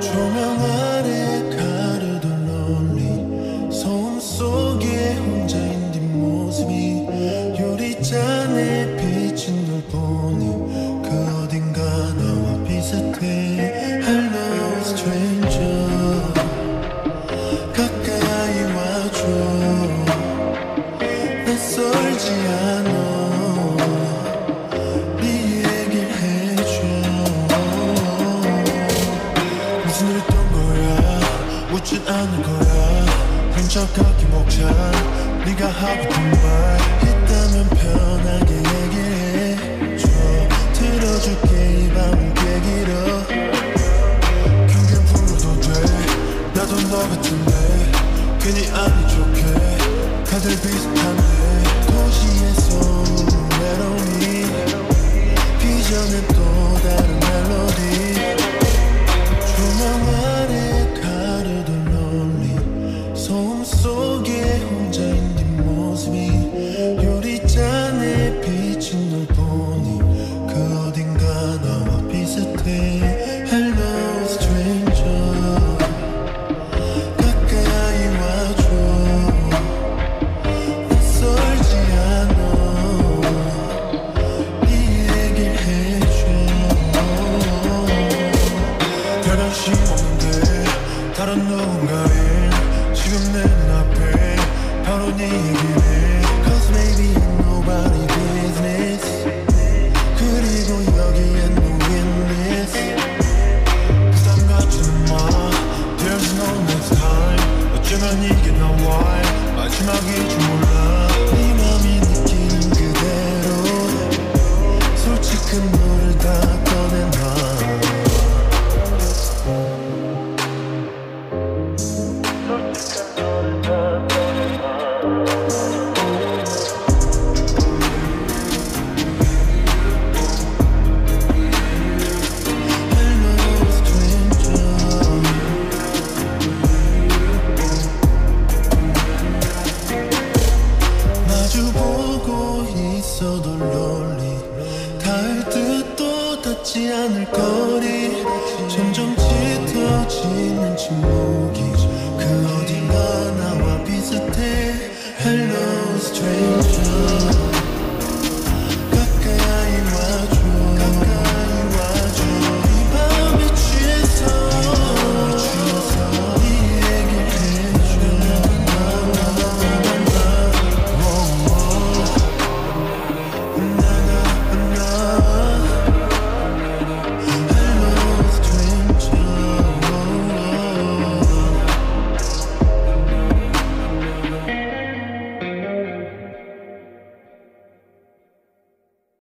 조명한 있던 거야. 웃진 않을 거야. 훔쳐가기 먹자 네가 하고픈 말 다른 누군가의 지금 내 눈앞에 바로 네 얘기네 Cause maybe nobody business. 그리고 여기엔 no witness 부담 갖지는 마 There's no next time. 어쩌면 이게 나와의 마지막일지 몰라. 네 맘이 느끼는 그대로. 솔직한 너를 다 없어도 롤리 닿을 듯또 닿지 않을 거리. 점점 짙어지는 침묵.